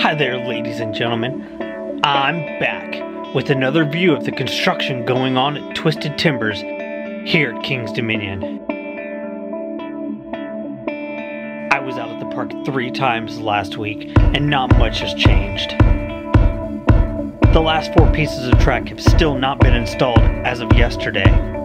Hi there, ladies and gentlemen. I'm back with another view of the construction going on at Twisted Timbers here at Kings Dominion. I was out at the park three times last week, and not much has changed. The last four pieces of track have still not been installed as of yesterday.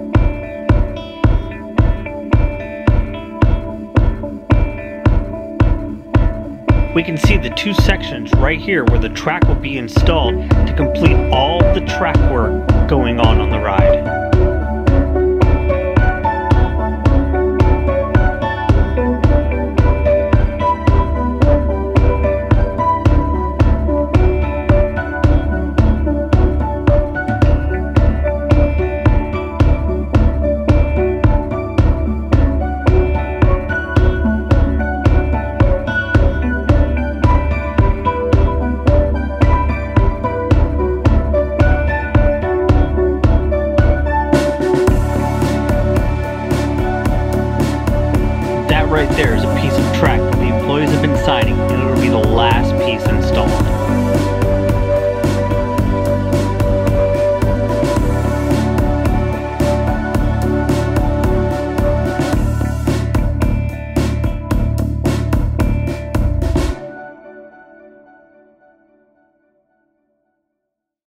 We can see the two sections right here where the track will be installed to complete all the track work going on on the ride. right there is a piece of track.